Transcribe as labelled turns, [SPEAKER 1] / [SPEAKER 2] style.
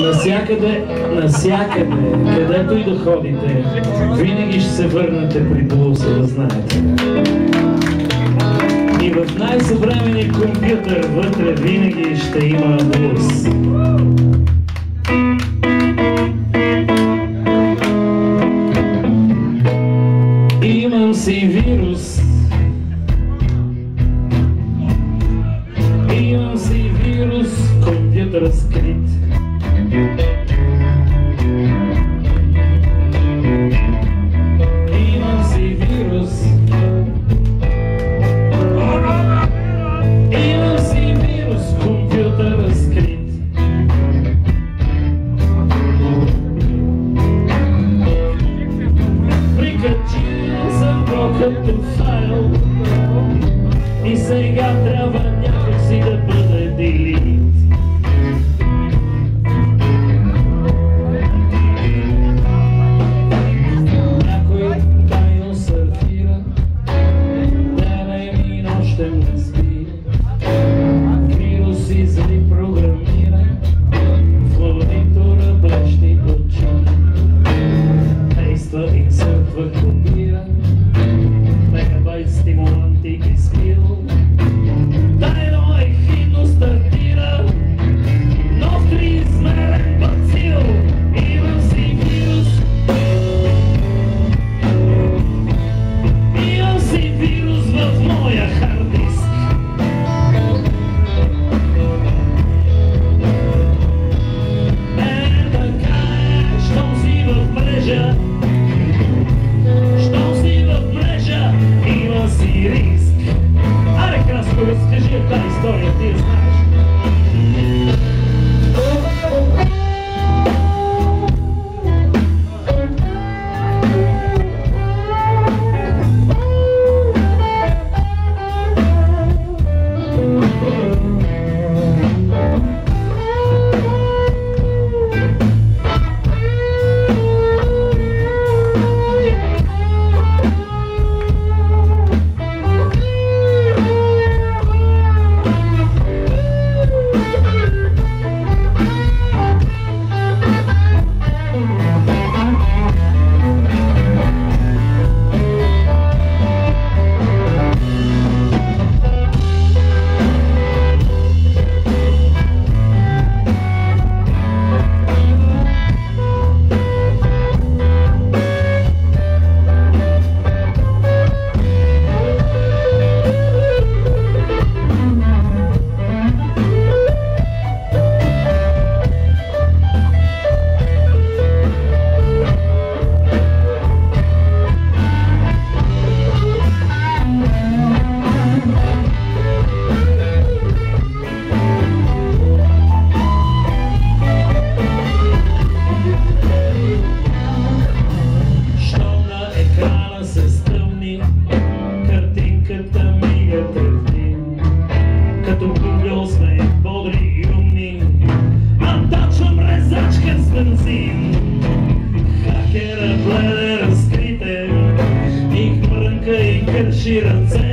[SPEAKER 1] Насякъде, насякъде, където и да ходите, винаги ще се върнете при блуза, да знаете. И в най-съвременния компютър вътре винаги ще има блуз. Имам си вирус, трябва някак си да бъде. като Google сме бодри и умни, а точно резачка с бензин. Хакера гледа разкрите и хвърнка и кърши ръце.